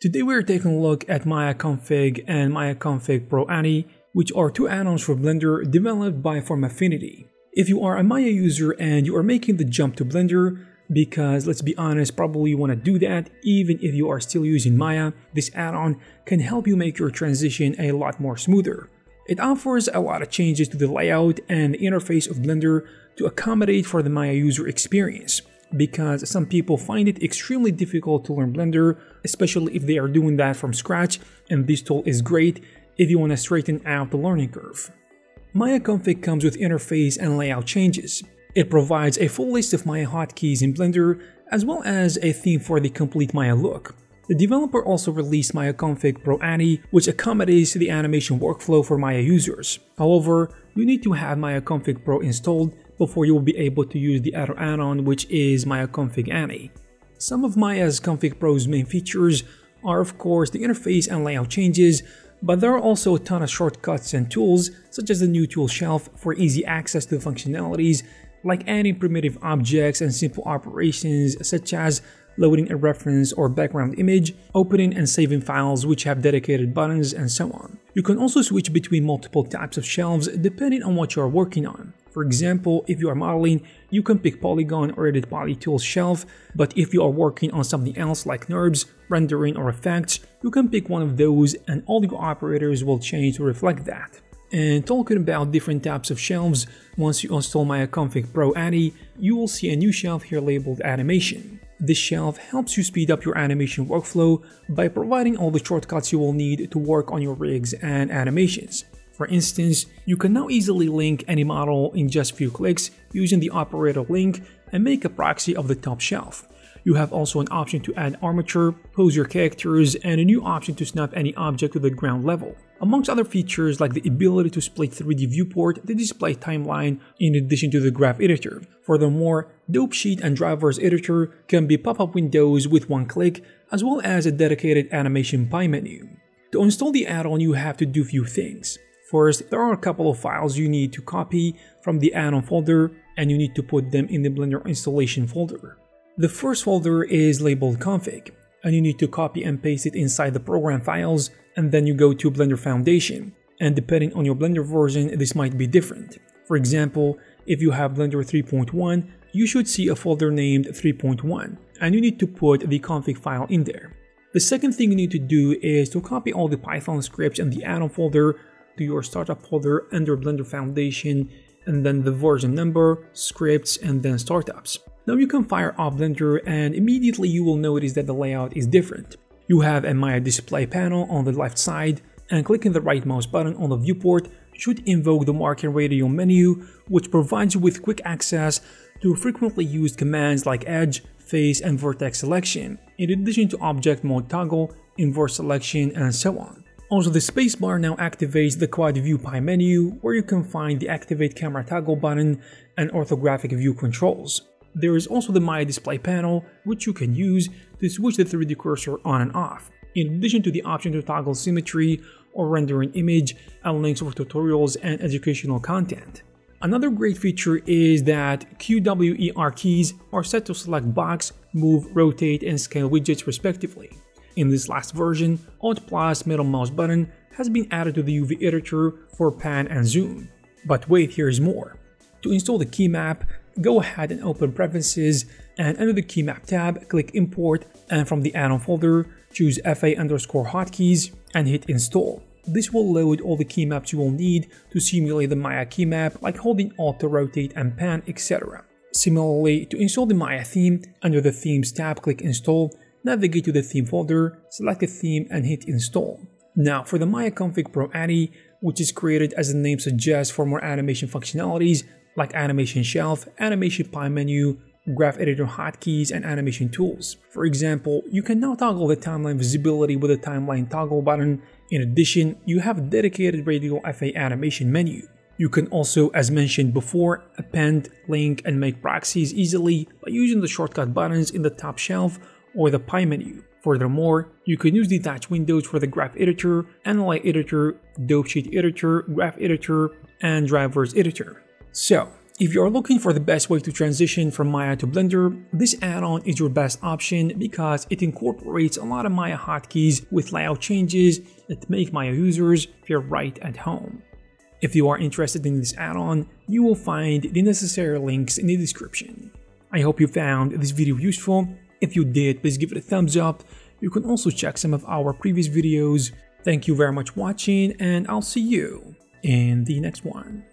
Today we're taking a look at Maya Config and Maya Config Pro ANI, which are two add-ons for Blender developed by Formaffinity. If you are a Maya user and you are making the jump to Blender, because let's be honest, probably you want to do that even if you are still using Maya, this add-on can help you make your transition a lot more smoother. It offers a lot of changes to the layout and the interface of Blender to accommodate for the Maya user experience because some people find it extremely difficult to learn Blender, especially if they are doing that from scratch, and this tool is great if you want to straighten out the learning curve. Maya Config comes with interface and layout changes. It provides a full list of Maya hotkeys in Blender, as well as a theme for the complete Maya look. The developer also released Maya Config Pro ANI, which accommodates the animation workflow for Maya users. However, you need to have Maya Config Pro installed before you will be able to use the other add-on which is Maya Config ANI. Some of Maya's Config Pro's main features are of course the interface and layout changes, but there are also a ton of shortcuts and tools such as the new tool shelf for easy access to functionalities like adding primitive objects and simple operations such as loading a reference or background image, opening and saving files which have dedicated buttons, and so on. You can also switch between multiple types of shelves depending on what you are working on. For example, if you are modeling, you can pick Polygon or Edit Poly Tools shelf, but if you are working on something else like NURBS, rendering or effects, you can pick one of those and all your operators will change to reflect that. And talking about different types of shelves, once you install Maya Config Pro ANI, you will see a new shelf here labeled Animation. This shelf helps you speed up your animation workflow by providing all the shortcuts you will need to work on your rigs and animations. For instance, you can now easily link any model in just few clicks using the operator link and make a proxy of the top shelf. You have also an option to add armature, pose your characters, and a new option to snap any object to the ground level. Amongst other features like the ability to split 3D viewport, the display timeline, in addition to the graph editor. Furthermore, Dope Sheet and Drivers editor can be pop-up windows with one click, as well as a dedicated animation pie menu. To install the add-on you have to do few things. First, there are a couple of files you need to copy from the add-on folder and you need to put them in the Blender installation folder. The first folder is labeled config, and you need to copy and paste it inside the program files, and then you go to Blender Foundation. And depending on your Blender version, this might be different. For example, if you have Blender 3.1, you should see a folder named 3.1, and you need to put the config file in there. The second thing you need to do is to copy all the Python scripts in the add-on folder to your startup folder under Blender Foundation, and then the version number, scripts, and then startups. Now you can fire up Blender and immediately you will notice that the layout is different. You have a Maya display panel on the left side and clicking the right mouse button on the viewport should invoke the marking radial menu which provides you with quick access to frequently used commands like edge, face and vertex selection, in addition to object mode toggle, inverse selection and so on. Also the spacebar now activates the quad view pie menu where you can find the activate camera toggle button and orthographic view controls. There is also the Maya display panel, which you can use to switch the 3D cursor on and off, in addition to the option to toggle symmetry or render an image and links for tutorials and educational content. Another great feature is that QWER keys are set to select box, move, rotate, and scale widgets respectively. In this last version, Alt plus middle mouse button has been added to the UV editor for pan and zoom. But wait, here's more. To install the key map, go ahead and open Preferences and under the Key Map tab, click Import and from the add-on folder, choose FA underscore hotkeys and hit Install. This will load all the key maps you will need to simulate the Maya key map like holding Alt to rotate and pan, etc. Similarly, to install the Maya theme, under the Themes tab click Install, navigate to the theme folder, select the theme and hit Install. Now for the Maya Config Pro ANI, which is created as the name suggests for more animation functionalities, like animation shelf, animation pie menu, graph editor hotkeys, and animation tools. For example, you can now toggle the timeline visibility with the timeline toggle button. In addition, you have a dedicated radial FA animation menu. You can also, as mentioned before, append, link, and make proxies easily by using the shortcut buttons in the top shelf or the pie menu. Furthermore, you can use detached windows for the graph editor, NLA editor, Dopesheet editor, graph editor, and drivers editor. So, If you are looking for the best way to transition from Maya to Blender, this add-on is your best option because it incorporates a lot of Maya hotkeys with layout changes that make Maya users feel right at home. If you are interested in this add-on, you will find the necessary links in the description. I hope you found this video useful. If you did, please give it a thumbs up. You can also check some of our previous videos. Thank you very much for watching and I'll see you in the next one.